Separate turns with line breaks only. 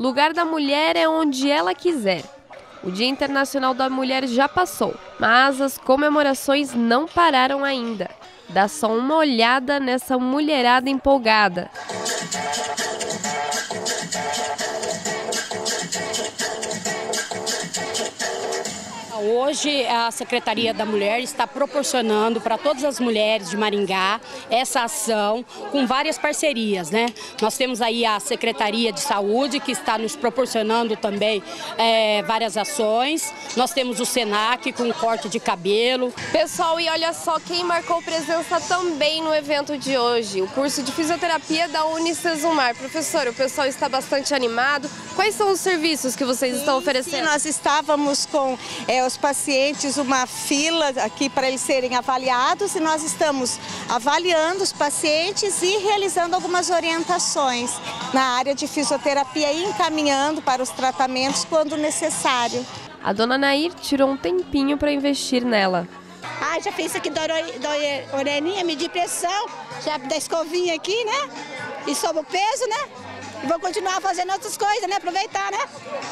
Lugar da mulher é onde ela quiser. O Dia Internacional da Mulher já passou, mas as comemorações não pararam ainda. Dá só uma olhada nessa mulherada empolgada.
Hoje a Secretaria da Mulher está proporcionando para todas as mulheres de Maringá essa ação com várias parcerias, né? Nós temos aí a Secretaria de Saúde que está nos proporcionando também é, várias ações. Nós temos o Senac com corte de cabelo.
Pessoal, e olha só quem marcou presença também no evento de hoje, o curso de fisioterapia da Unicesumar. Professor, o pessoal está bastante animado. Quais são os serviços que vocês estão oferecendo?
Sim, nós estávamos com é, os pacientes uma fila aqui para eles serem avaliados e nós estamos avaliando os pacientes e realizando algumas orientações na área de fisioterapia e encaminhando para os tratamentos quando necessário.
A dona Nair tirou um tempinho para investir nela.
Ah, já fiz aqui da orelhinha, medir pressão, já da escovinha aqui, né? E sobe o peso, né? E vou continuar fazendo outras coisas, né? Aproveitar, né?